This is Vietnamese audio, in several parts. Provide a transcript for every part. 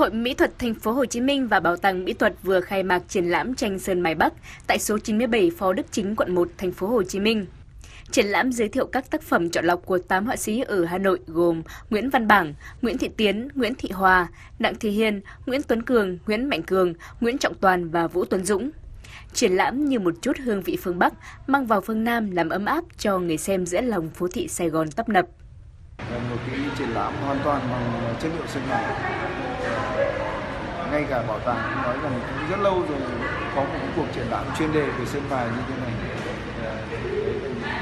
Hội Mỹ thuật Thành phố Hồ Chí Minh và Bảo tàng Mỹ thuật vừa khai mạc triển lãm tranh sơn mài Bắc tại số 97 Phó Đức Chính, quận 1, Thành phố Hồ Chí Minh. Triển lãm giới thiệu các tác phẩm chọn lọc của 8 họa sĩ ở Hà Nội gồm Nguyễn Văn Bảng, Nguyễn Thị Tiến, Nguyễn Thị Hòa, Đặng Thị Hiên, Nguyễn Tuấn Cường, Nguyễn Mạnh Cường, Nguyễn Trọng Toàn và Vũ Tuấn Dũng. Triển lãm như một chút hương vị phương Bắc mang vào phương Nam làm ấm áp cho người xem giữa lòng phố thị Sài Gòn tấp nập. Một cái triển lãm hoàn toàn bằng chất liệu sơn mài. Ngay cả bảo tàng cũng nói rằng cũng rất lâu rồi có một cuộc triển lãm chuyên đề về sơn mài như thế này.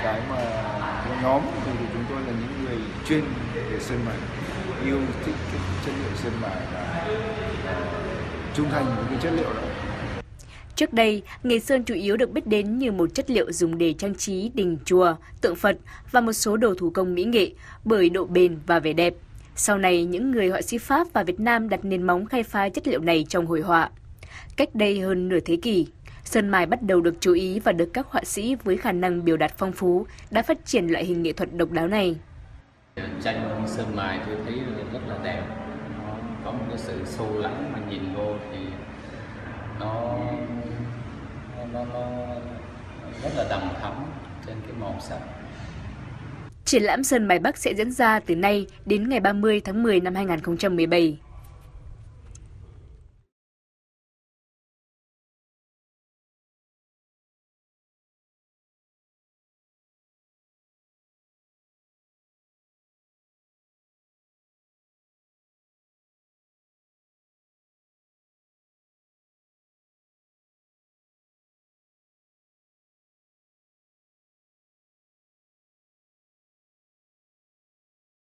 Cái mà nhóm thì chúng tôi là những người chuyên về sơn mài, yêu thích cái chất liệu sơn mài và trung thành với cái chất liệu đó. Trước đây, nghề sơn chủ yếu được biết đến như một chất liệu dùng để trang trí đình chùa, tượng Phật và một số đồ thủ công mỹ nghệ bởi độ bền và vẻ đẹp. Sau này, những người họa sĩ Pháp và Việt Nam đặt nền móng khai phá chất liệu này trong hội họa. Cách đây hơn nửa thế kỷ, sơn mài bắt đầu được chú ý và được các họa sĩ với khả năng biểu đạt phong phú đã phát triển loại hình nghệ thuật độc đáo này. Tranh sơn mài tôi thấy rất là đẹp, nó có một cái sự sâu lắng mà nhìn vô thì nó nó, nó rất là đầm thắm trên cái màu sắc. Triển lãm Sơn Mài Bắc sẽ diễn ra từ nay đến ngày 30 tháng 10 năm 2017.